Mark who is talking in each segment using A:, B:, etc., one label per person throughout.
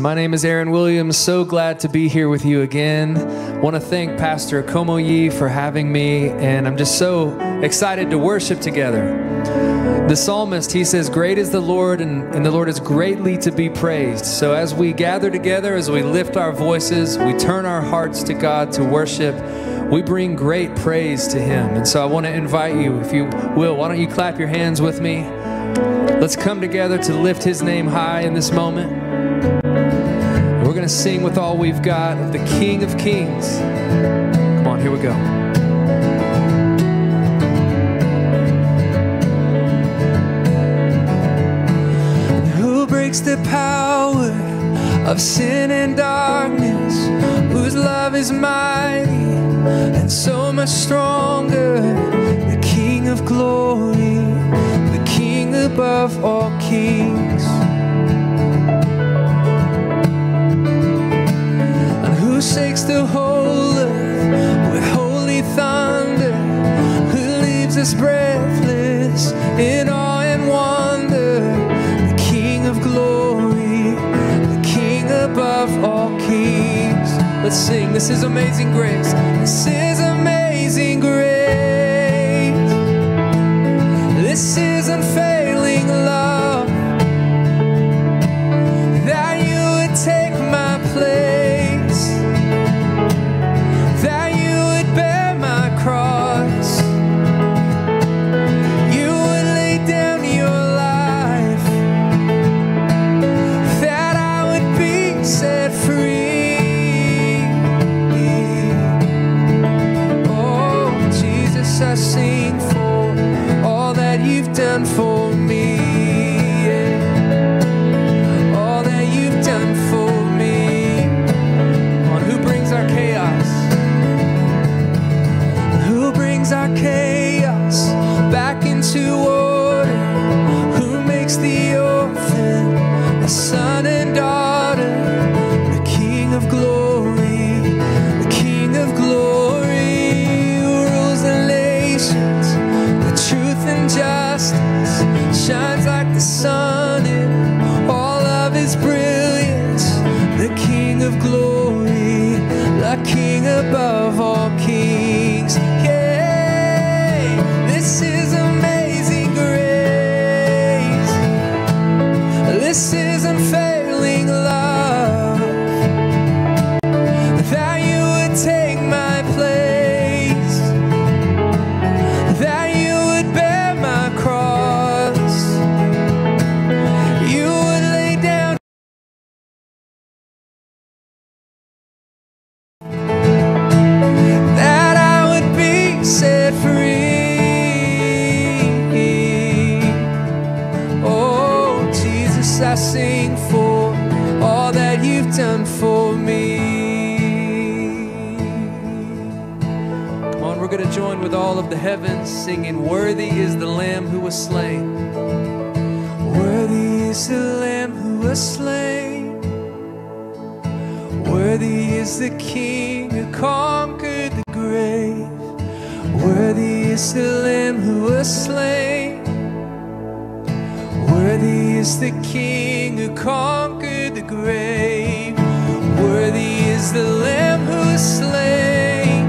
A: My name is Aaron Williams. So glad to be here with you again. Want to thank Pastor Komo for having me, and I'm just so excited to worship together. The psalmist, he says, Great is the Lord, and, and the Lord is greatly to be praised. So as we gather together, as we lift our voices, we turn our hearts to God to worship, we bring great praise to Him. And so I want to invite you, if you will, why don't you clap your hands with me? Let's come together to lift His name high in this moment. Going to sing with all we've got of the King of Kings. Come on, here we go. Who breaks the power of sin and darkness? Whose love is mighty and so much stronger? The King of glory, the King above all kings. The whole earth with holy thunder, who leaves us breathless in awe and wonder, the King of glory, the King above all kings. Let's sing, this is amazing grace. This is amazing I sing for all that you've done for me. Come on, we're going to join with all of the heavens singing, Worthy is the Lamb who was slain. Worthy is the Lamb who was slain. Worthy is the King who conquered the grave. Worthy is the Lamb who was slain. Is the King who conquered the grave. Worthy is the Lamb who was slain.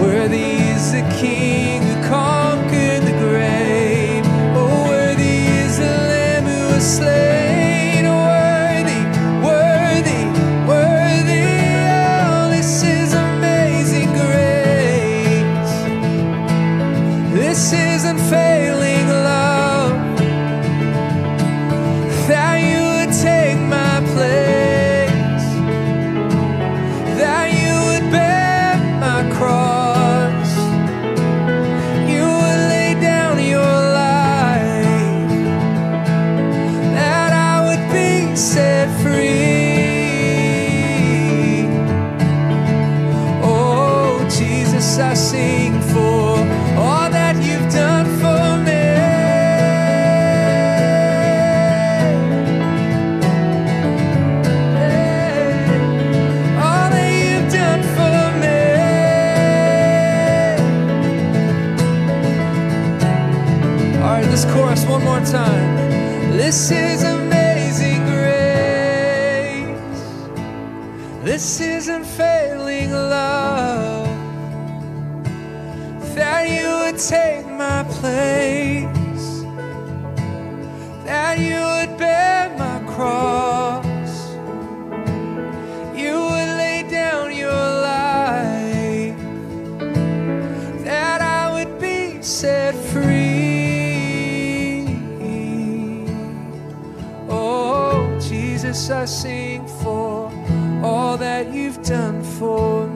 A: Worthy is the King who conquered the grave. Oh, worthy is the Lamb who was slain. Oh, is. This is unfailing I sing for all that you've done for me. this chorus one more time. This is amazing grace. This is unfailing love that you would take my place, that you would bear my cross, you would lay down your life, that I would be set free. Oh, Jesus, I sing for all that you've done for me.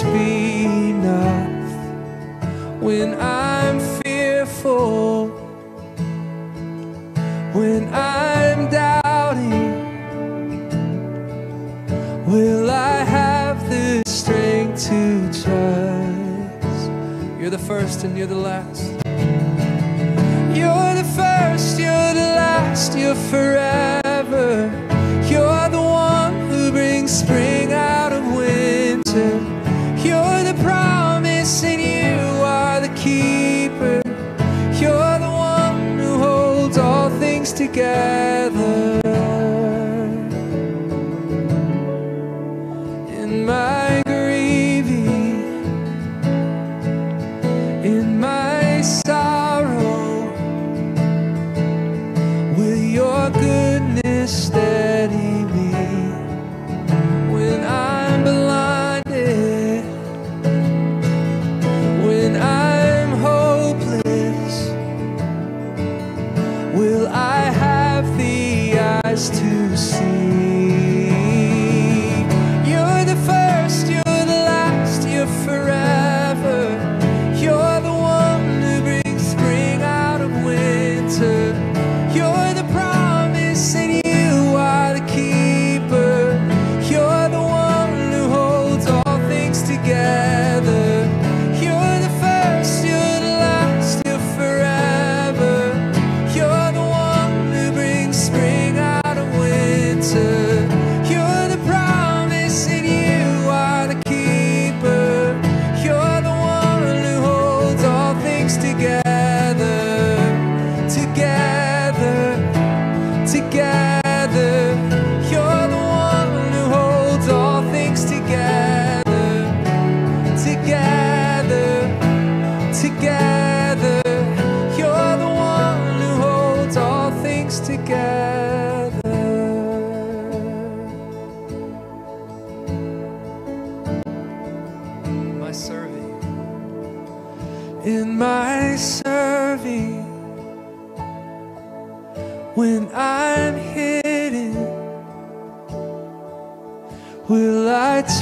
A: Be enough when I'm fearful, when I'm doubting, will I have the strength to trust? You're the first and you're the last. You're the first, you're the last, you're first. eyes to see.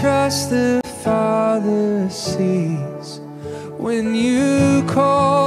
A: trust the Father sees when you call.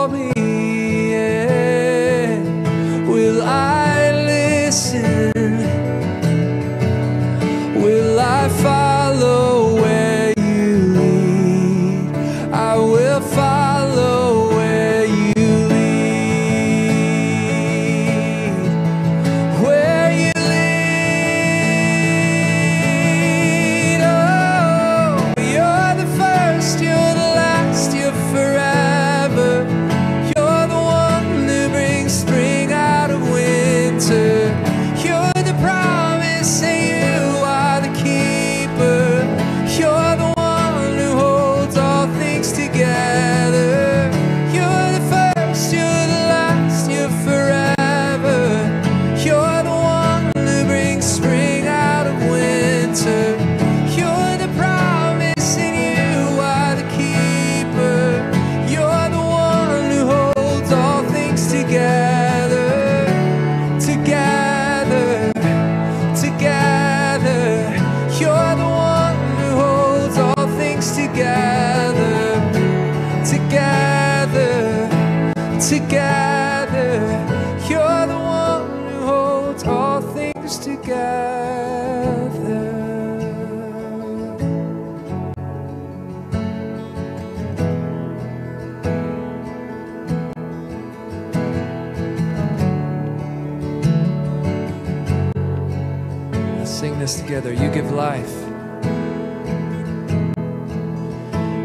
A: Let's sing this together. You give life.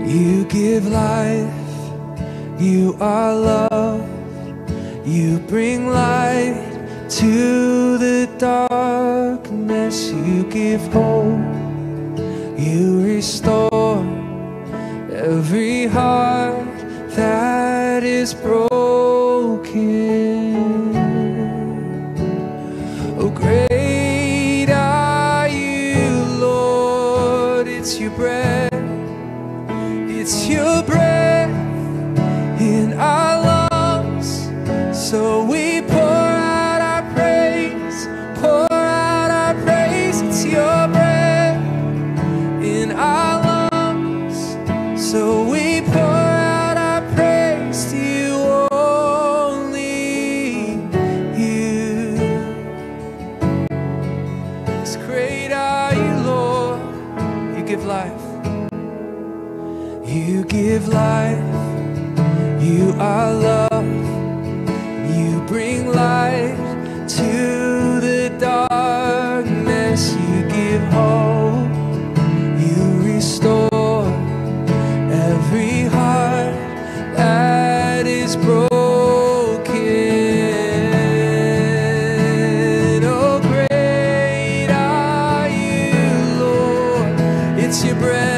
B: You give life, you are love, you bring light to the darkness, you give hope, you restore every heart that is broken. You give life, you are love, you bring light to the darkness, you give hope, you restore every heart that is broken. Oh, great are you, Lord. It's your breath.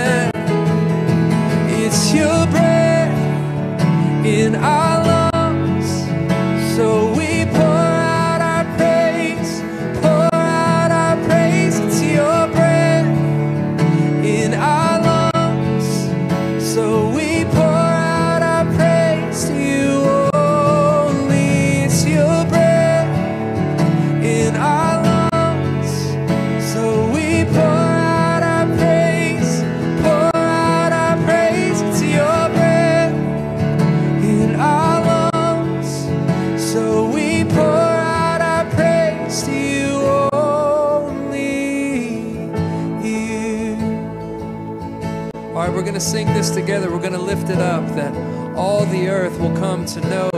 A: Going to lift it up that all the earth will come to know,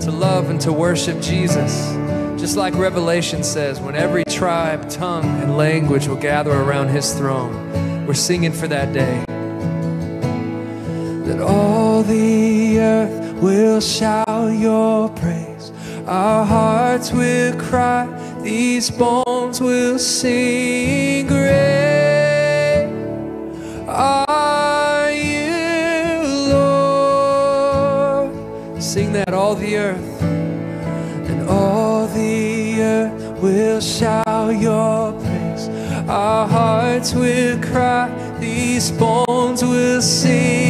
A: to love, and to worship Jesus. Just like Revelation says, when every tribe, tongue, and language will gather around his throne. We're singing for that day.
B: that all the earth will shout your praise. Our hearts will cry, these bones will sing. Great are
A: that, all the earth.
B: and all the earth will shout your praise. Our hearts will cry, these bones will sing.